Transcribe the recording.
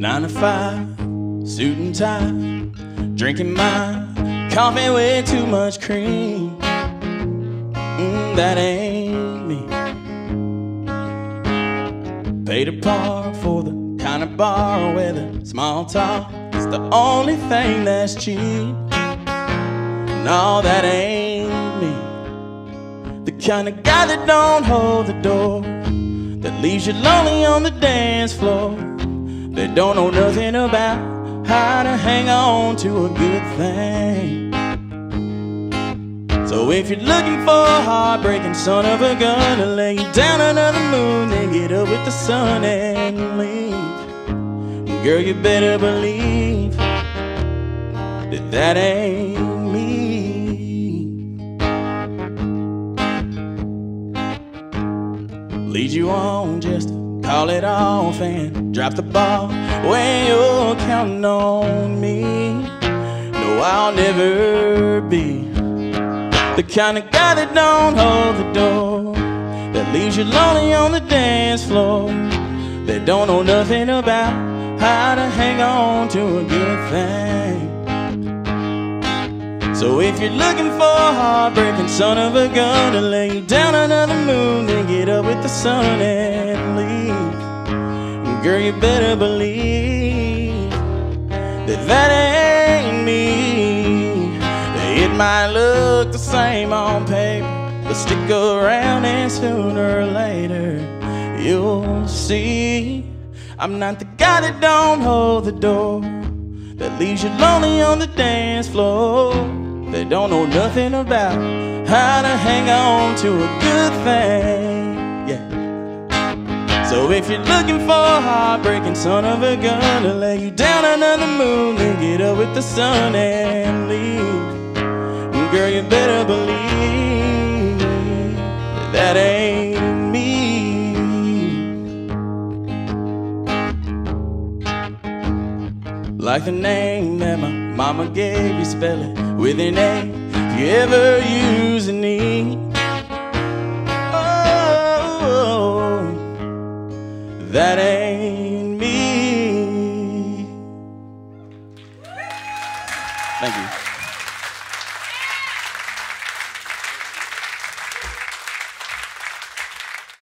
Nine to five, suit and tie, drinking my coffee with too much cream. Mm, that ain't me. Paid a par for the kind of bar where the small talk is the only thing that's cheap. No, that ain't me. The kind of guy that don't hold the door, that leaves you lonely on the dance floor. They don't know nothing about how to hang on to a good thing. So if you're looking for a heartbreaking son of a gun to lay you down under the moon, then get up with the sun and leave. Girl, you better believe that that ain't me. Lead you on just call it off and drop the ball when you're counting on me. No, I'll never be the kind of guy that don't hold the door, that leaves you lonely on the dance floor, that don't know nothing about how to hang on to a good thing. So if you're looking for a heartbreaking son of a gun to lay you down under the moon, then get up with the sun and. Girl, you better believe that that ain't me. It might look the same on paper, but stick around and sooner or later you'll see. I'm not the guy that don't hold the door, that leaves you lonely on the dance floor. They don't know nothing about how to hang on to a good thing. So if you're looking for a heartbreaking son of a gun to lay you down under the moon, and get up with the sun and leave. Girl, you better believe that ain't me. Like the name that my mama gave you, spell it with an A. If you ever use an E. that ain't me. Thank you.